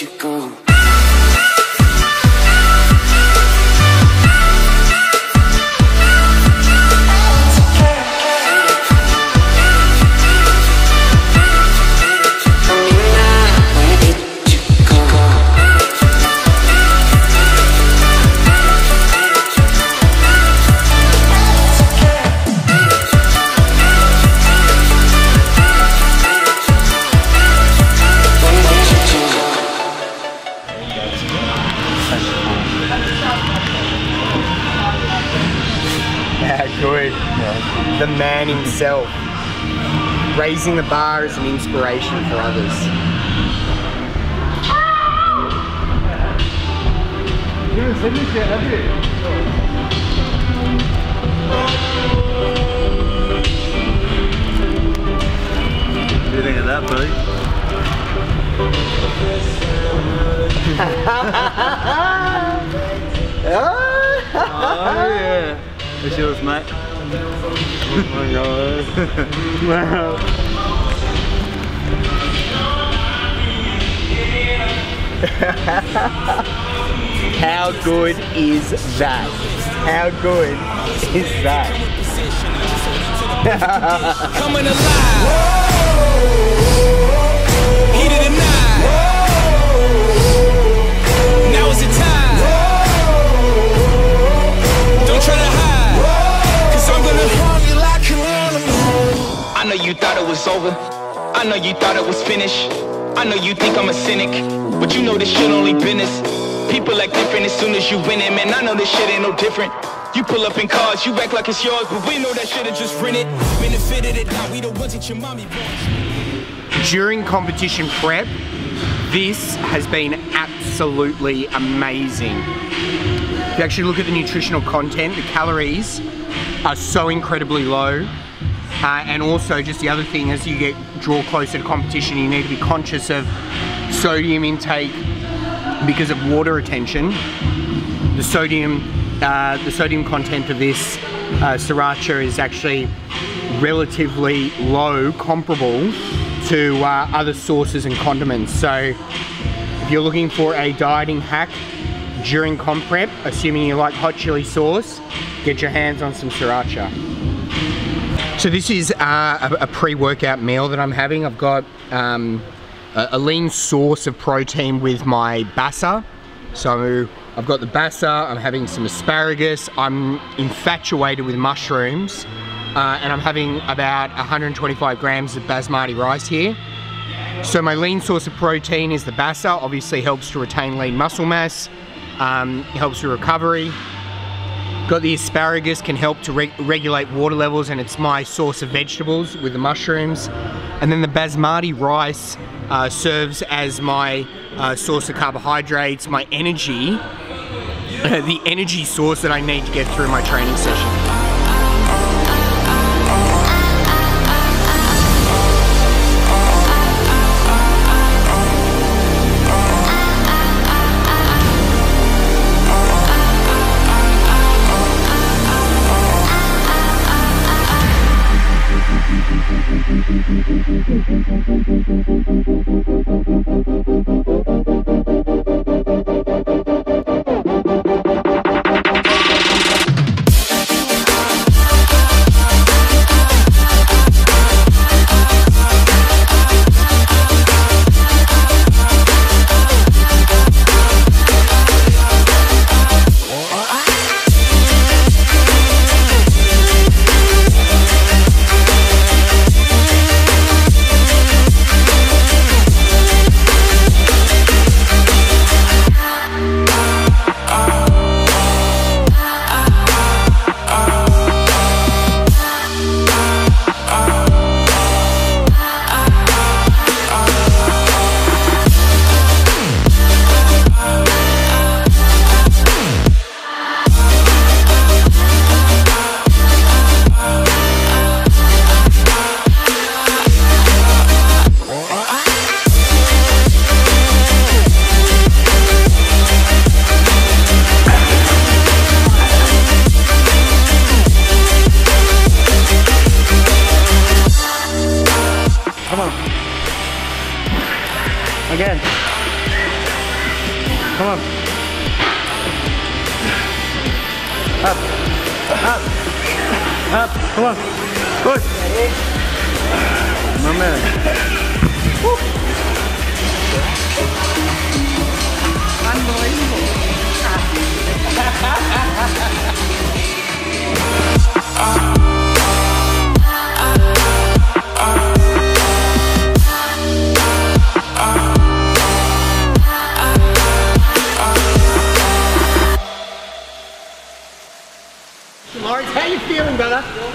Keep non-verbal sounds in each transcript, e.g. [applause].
you go? Man himself. Raising the bar as an inspiration for others. What do you think of that, buddy? [laughs] Oh yeah. It's yours, mate. [laughs] How good is that? How good is that? coming alive. [laughs] you thought it was over. I know you thought it was finished. I know you think I'm a cynic. But you know this shit only business. People act different as soon as you win it, man. I know this shit ain't no different. You pull up in cars, you act like it's yours, but we know that shit is just rented. Benefited it, now we the ones that your mommy bought. During competition prep, this has been absolutely amazing. If you actually look at the nutritional content, the calories are so incredibly low. Uh, and also just the other thing as you get draw closer to competition, you need to be conscious of sodium intake because of water retention. The sodium, uh, the sodium content of this uh, sriracha is actually relatively low, comparable to uh, other sauces and condiments. So if you're looking for a dieting hack during comp prep, assuming you like hot chili sauce, get your hands on some sriracha. So this is uh, a, a pre-workout meal that I'm having. I've got um, a, a lean source of protein with my basa. So I've got the basa, I'm having some asparagus, I'm infatuated with mushrooms, uh, and I'm having about 125 grams of basmati rice here. So my lean source of protein is the basa, obviously helps to retain lean muscle mass, um, helps with recovery. Got the asparagus, can help to reg regulate water levels and it's my source of vegetables with the mushrooms. And then the basmati rice uh, serves as my uh, source of carbohydrates, my energy, [laughs] the energy source that I need to get through my training session.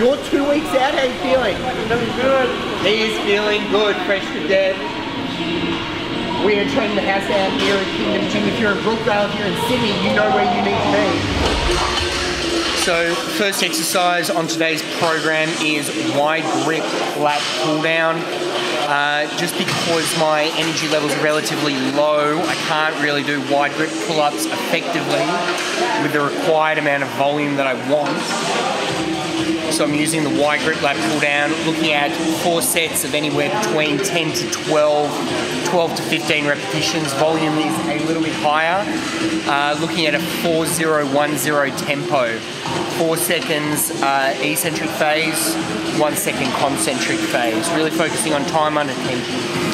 You're two weeks out. How are you feeling? Feeling good. He is feeling good, fresh to death. We are training the house out here at Kingdom Gym. If you're in Brookvale, if you're in Sydney, you know where you need to be. So, first exercise on today's program is wide grip lat pull down. Uh, just because my energy levels are relatively low, I can't really do wide grip pull ups effectively with the required amount of volume that I want. So I'm using the wide grip lat pull down, looking at four sets of anywhere between 10 to 12, 12 to 15 repetitions. Volume is a little bit higher. Uh, looking at a 4010 tempo. Four seconds uh, eccentric phase, one second concentric phase. Really focusing on time under tension.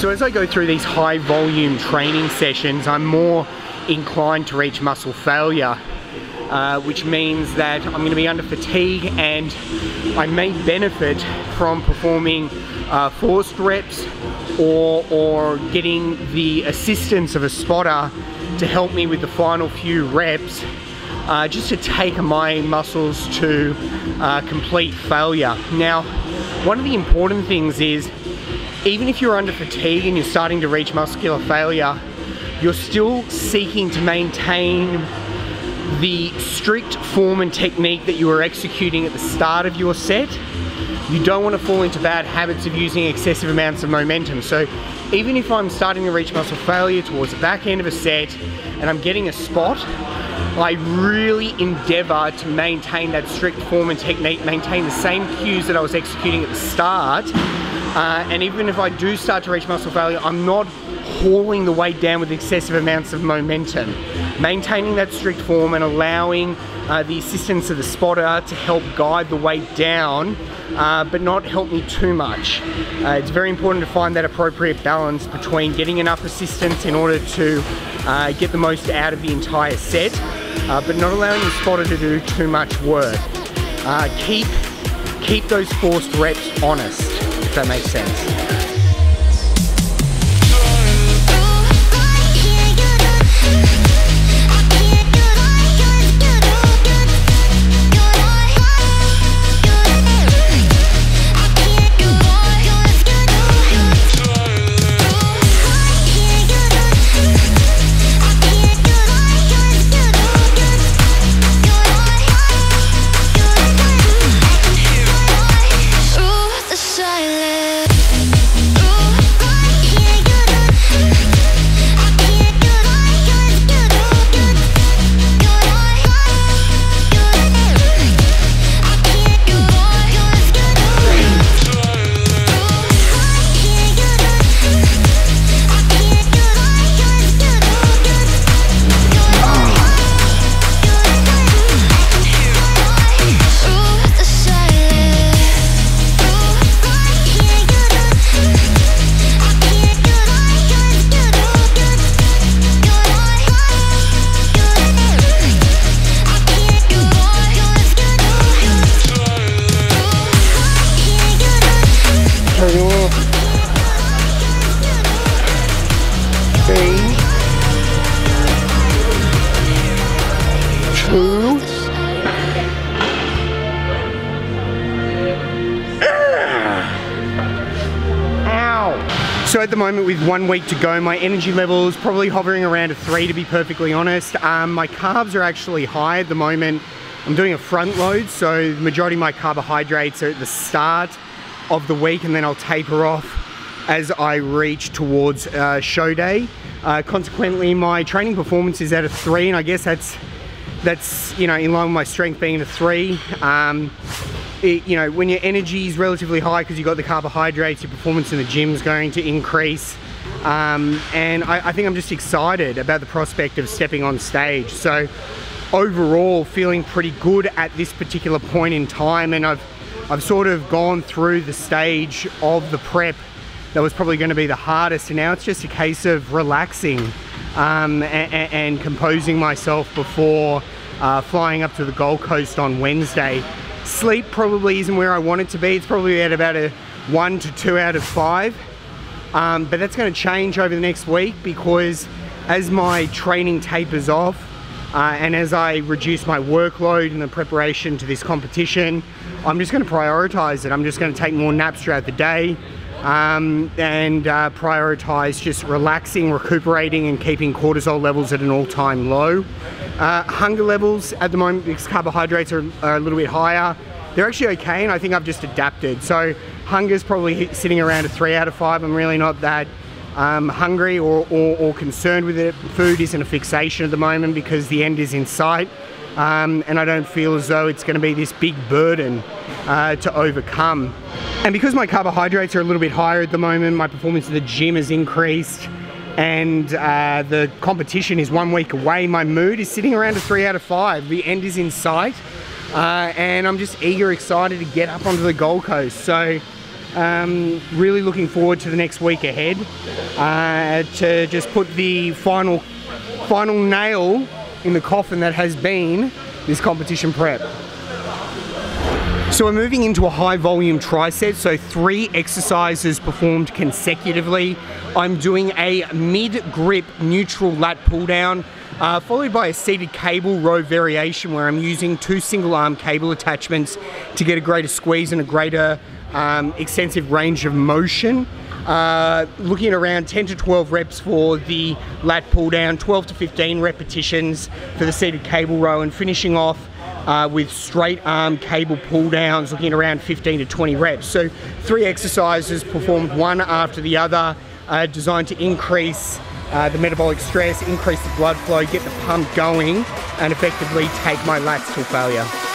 So as I go through these high volume training sessions, I'm more inclined to reach muscle failure, uh, which means that I'm going to be under fatigue and I may benefit from performing uh, forced reps or, or getting the assistance of a spotter to help me with the final few reps uh, just to take my muscles to uh, complete failure. Now, one of the important things is even if you're under fatigue and you're starting to reach muscular failure, you're still seeking to maintain the strict form and technique that you were executing at the start of your set. You don't want to fall into bad habits of using excessive amounts of momentum. So even if I'm starting to reach muscle failure towards the back end of a set and I'm getting a spot, I really endeavor to maintain that strict form and technique, maintain the same cues that I was executing at the start. Uh, and even if I do start to reach muscle failure, I'm not hauling the weight down with excessive amounts of momentum. Maintaining that strict form and allowing uh, the assistance of the spotter to help guide the weight down, uh, but not help me too much. Uh, it's very important to find that appropriate balance between getting enough assistance in order to uh, get the most out of the entire set, uh, but not allowing the spotter to do too much work. Uh, keep, keep those forced reps honest, if that makes sense. Moment with one week to go, my energy level is probably hovering around a three to be perfectly honest. Um, my carbs are actually high at the moment. I'm doing a front load, so the majority of my carbohydrates are at the start of the week and then I'll taper off as I reach towards uh, show day. Uh, consequently, my training performance is at a three and I guess that's that's you know in line with my strength being a three. Um, it, you know when your energy is relatively high because you've got the carbohydrates, your performance in the gym is going to increase. Um, and I, I think I'm just excited about the prospect of stepping on stage. So overall, feeling pretty good at this particular point in time, and I've I've sort of gone through the stage of the prep that was probably going to be the hardest, and now it's just a case of relaxing um, and, and, composing myself before uh, flying up to the Gold Coast on Wednesday. Sleep probably isn't where I want it to be. It's probably at about a one to two out of five. Um, but that's going to change over the next week because as my training tapers off uh, and as I reduce my workload in the preparation to this competition, I'm just going to prioritize it. I'm just going to take more naps throughout the day um, and uh, prioritize just relaxing, recuperating, and keeping cortisol levels at an all time low. Uh, hunger levels at the moment, because carbohydrates are, are, a little bit higher, they're actually okay, and I think I've just adapted. So, hunger's probably sitting around a three out of five. I'm really not that um, hungry or, or, or, concerned with it. Food isn't a fixation at the moment because the end is in sight. Um, and I don't feel as though it's going to be this big burden uh, to overcome. And because my carbohydrates are a little bit higher at the moment, my performance at the gym has increased and uh, the competition is one week away. My mood is sitting around a three out of five. The end is in sight uh, and I'm just eager, excited to get up onto the Gold Coast. So um, really looking forward to the next week ahead uh, to just put the final, final nail in the coffin that has been this competition prep. So we're moving into a high volume tri-set, so three exercises performed consecutively. I'm doing a mid grip neutral lat pull down, uh, followed by a seated cable row variation where I'm using two single arm cable attachments to get a greater squeeze and a greater um, extensive range of motion. Uh, looking around 10 to 12 reps for the lat pull down, 12 to 15 repetitions for the seated cable row, and finishing off uh, with straight arm cable pull downs, looking around 15 to 20 reps. So, three exercises performed one after the other, uh, designed to increase uh, the metabolic stress, increase the blood flow, get the pump going, and effectively take my lats to failure.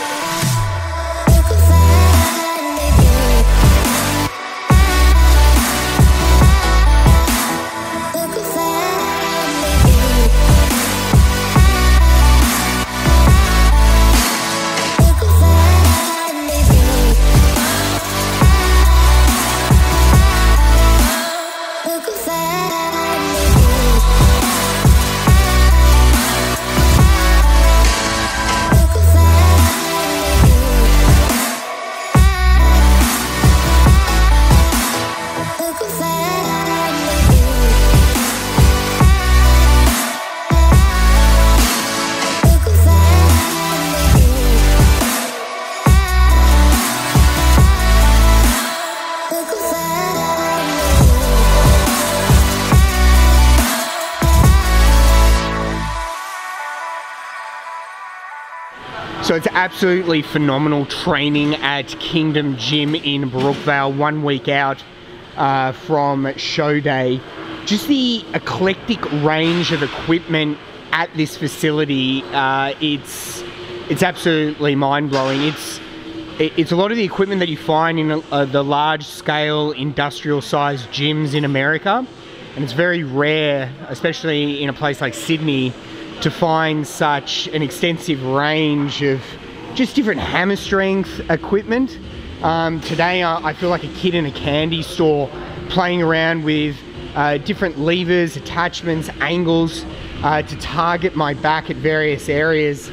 So it's absolutely phenomenal training at Kingdom Gym in Brookvale, one week out uh, from show day. Just the eclectic range of equipment at this facility, uh, it's it's absolutely mind-blowing. It's it's a lot of the equipment that you find in uh, the large-scale industrial-sized gyms in America, and it's very rare, especially in a place like Sydney, to find such an extensive range of just different hammer strength equipment. Um, today I, I, feel like a kid in a candy store playing around with uh, different levers, attachments, angles uh, to target my back at various areas.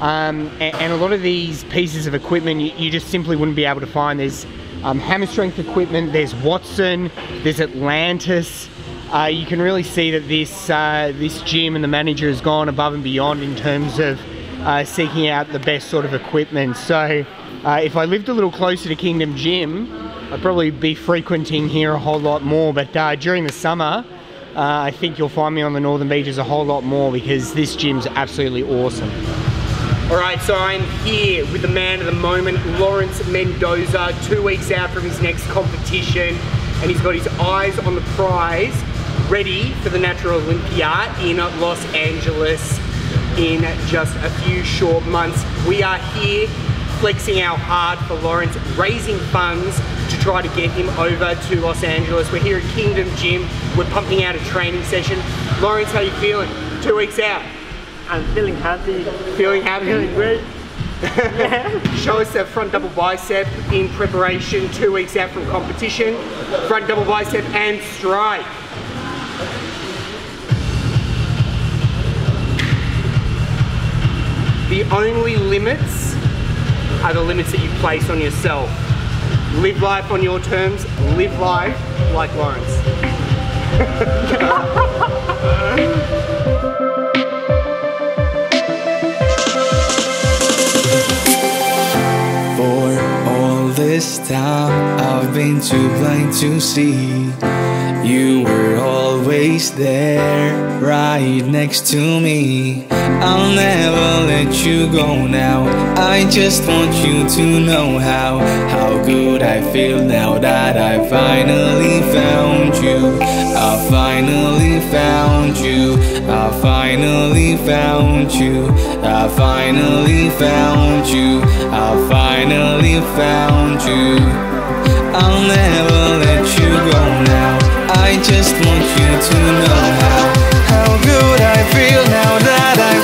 Um, and, and, a lot of these pieces of equipment you, you just simply wouldn't be able to find. There's um, hammer strength equipment, there's Watson, there's Atlantis, uh, you can really see that this uh, this gym and the manager has gone above and beyond in terms of uh, seeking out the best sort of equipment. So uh, if I lived a little closer to Kingdom Gym, I'd probably be frequenting here a whole lot more, but uh, during the summer, uh, I think you'll find me on the Northern Beaches a whole lot more because this gym's absolutely awesome. All right, so I'm here with the man of the moment, Lawrence Mendoza, two weeks out from his next competition, and he's got his eyes on the prize, ready for the Natural Olympia in Los Angeles in just a few short months. We are here flexing our heart for Lawrence, raising funds to try to get him over to Los Angeles. We're here at Kingdom Gym. We're pumping out a training session. Lawrence, how you feeling? Two weeks out. I'm feeling happy. Feeling happy? Feeling great. [laughs] Show us that front double bicep in preparation, two weeks out from competition. Front double bicep and strike. The only limits are the limits that you place on yourself. Live life on your terms, live life like Lawrence. [laughs] For all this time, I've been too blind to see. You were always there, right next to me. I'll never let you go now. I just want you to know how, how good I feel now that I finally found you. I finally found you. I finally found you. I finally found you. I finally found you. I'll never let you go I just want you to know how, how good I feel now that i